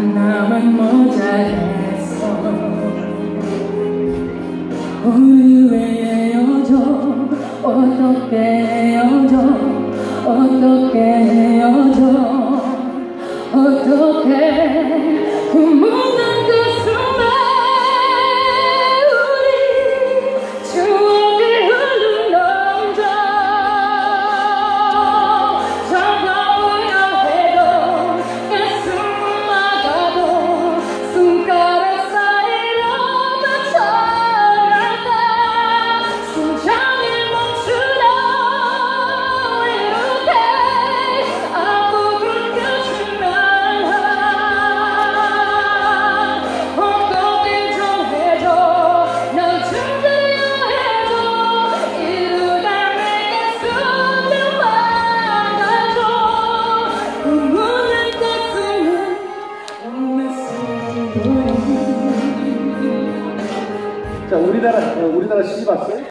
나만 모자랐어 우유에 헤어져 어떻게 헤어져 어떻게 헤어져 자, 우리나라, 어, 우리나라 시집 왔어요?